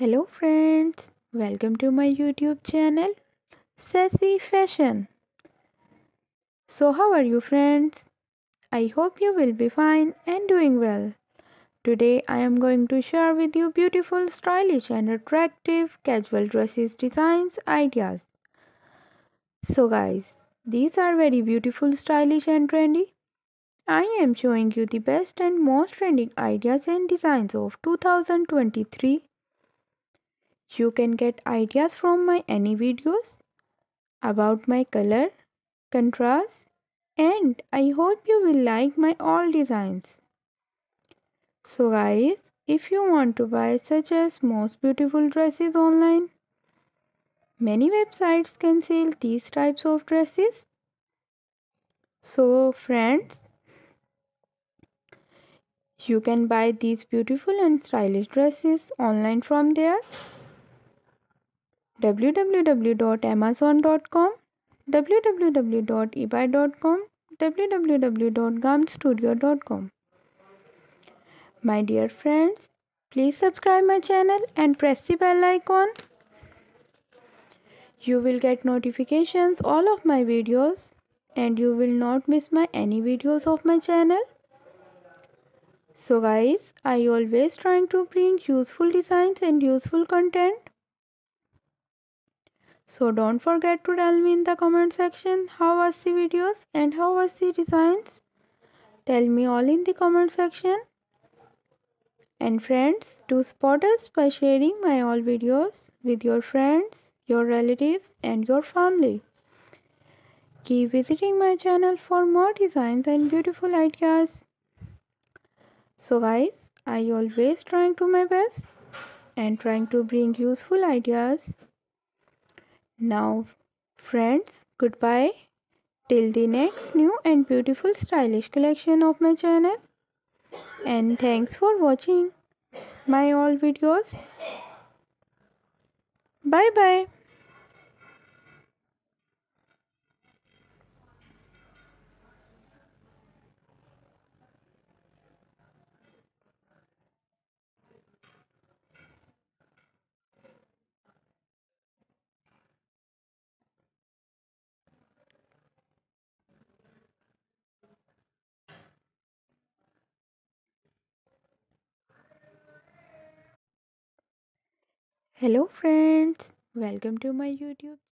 Hello friends, welcome to my YouTube channel Sassy Fashion. So how are you friends? I hope you will be fine and doing well. Today I am going to share with you beautiful, stylish and attractive casual dresses designs ideas. So guys, these are very beautiful, stylish and trendy. I am showing you the best and most trending ideas and designs of 2023 you can get ideas from my any videos about my color, contrast and I hope you will like my all designs. So guys, if you want to buy such as most beautiful dresses online, many websites can sell these types of dresses. So friends, you can buy these beautiful and stylish dresses online from there www.amazon.com, www.ebay.com, www.gamstudio.com. My dear friends, please subscribe my channel and press the bell icon. You will get notifications all of my videos and you will not miss my any videos of my channel. So guys, I always trying to bring useful designs and useful content so don't forget to tell me in the comment section how was the videos and how was the designs. Tell me all in the comment section. And friends, do support us by sharing my all videos with your friends, your relatives and your family. Keep visiting my channel for more designs and beautiful ideas. So guys, I always trying to my best and trying to bring useful ideas now, friends, goodbye. Till the next new and beautiful stylish collection of my channel. And thanks for watching my all videos. Bye bye. Hello friends, welcome to my YouTube